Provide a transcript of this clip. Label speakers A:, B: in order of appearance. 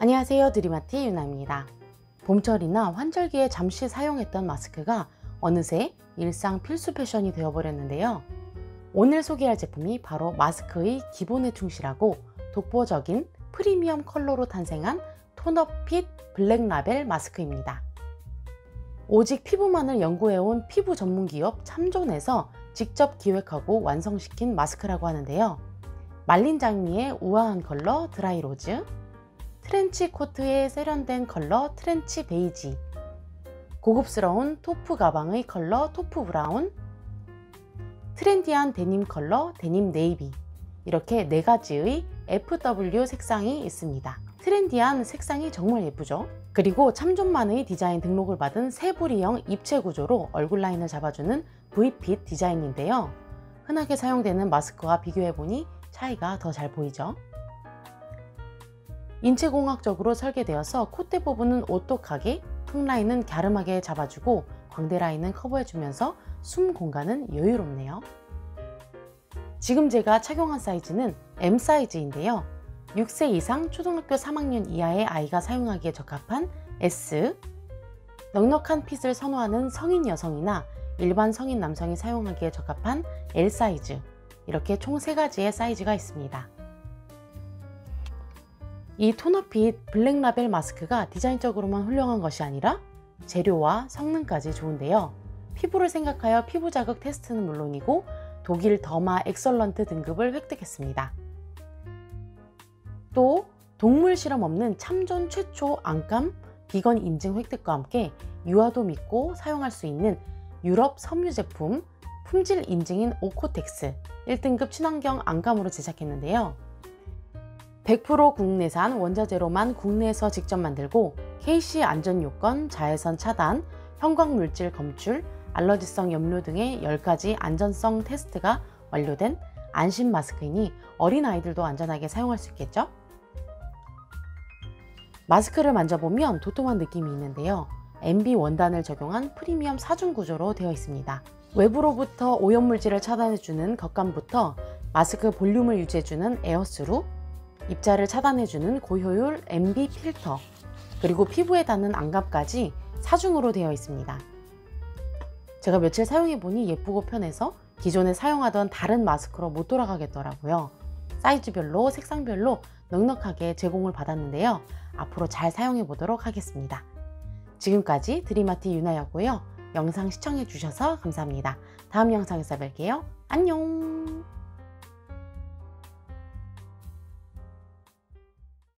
A: 안녕하세요 드리마티 유나입니다. 봄철이나 환절기에 잠시 사용했던 마스크가 어느새 일상 필수 패션이 되어버렸는데요. 오늘 소개할 제품이 바로 마스크의 기본에 충실하고 독보적인 프리미엄 컬러로 탄생한 톤업핏 블랙라벨 마스크입니다. 오직 피부만을 연구해온 피부 전문 기업 참존에서 직접 기획하고 완성시킨 마스크라고 하는데요. 말린 장미의 우아한 컬러 dry rose, 트렌치 코트에 세련된 컬러 trench beige 고급스러운 taupe 가방의 컬러 taupe brown trendy한 데님 컬러 denim navy 이렇게 네 가지의 FW 색상이 있습니다. trendy한 색상이 정말 예쁘죠? 그리고 참존만의 디자인 등록을 받은 새부리형 입체 구조로 얼굴 라인을 잡아주는 V핏 디자인인데요. 흔하게 사용되는 마스크와 비교해보니 차이가 더 잘 보이죠? 인체공학적으로 설계되어서 콧대 부분은 오똑하게, 턱 라인은 갸름하게 잡아주고 광대 라인은 커버해주면서 숨 공간은 여유롭네요. 지금 제가 착용한 사이즈는 M 사이즈인데요. 6세 이상 초등학교 3학년 이하의 아이가 사용하기에 적합한 S, 넉넉한 핏을 선호하는 성인 여성이나 일반 성인 남성이 사용하기에 적합한 L 사이즈, 이렇게 총 3가지의 사이즈가 있습니다. 이 톤업핏 블랙라벨 마스크가 디자인적으로만 훌륭한 것이 아니라 재료와 성능까지 좋은데요. 피부를 생각하여 피부 자극 테스트는 물론이고 독일 Derma Excellent 등급을 획득했습니다. 또 동물 실험 없는 참존 최초 안감 비건 인증 획득과 함께 유아도 믿고 사용할 수 있는 유럽 섬유 제품 품질 인증인 오코텍스 1등급 친환경 안감으로 제작했는데요. 100% 국내산 원자재로만 국내에서 직접 만들고 KC 안전요건, 자외선 차단, 형광물질 검출, 알러지성 염료 등의 10가지 안전성 테스트가 완료된 안심 마스크이니 어린아이들도 안전하게 사용할 수 있겠죠? 마스크를 만져보면 도톰한 느낌이 있는데요. MB 원단을 적용한 프리미엄 사중 구조로 되어 있습니다. 외부로부터 오염물질을 차단해주는 겉감부터 마스크 볼륨을 유지해주는 에어스루, 입자를 차단해주는 고효율 MB 필터 그리고 피부에 닿는 안감까지 사중으로 되어 있습니다. 제가 며칠 사용해보니 예쁘고 편해서 기존에 사용하던 다른 마스크로 못 돌아가겠더라고요. 사이즈별로 색상별로 넉넉하게 제공을 받았는데요. 앞으로 잘 사용해 보도록 하겠습니다. 지금까지 드리마티 유나였고요. 영상 시청해 주셔서 감사합니다. 다음 영상에서 뵐게요. 안녕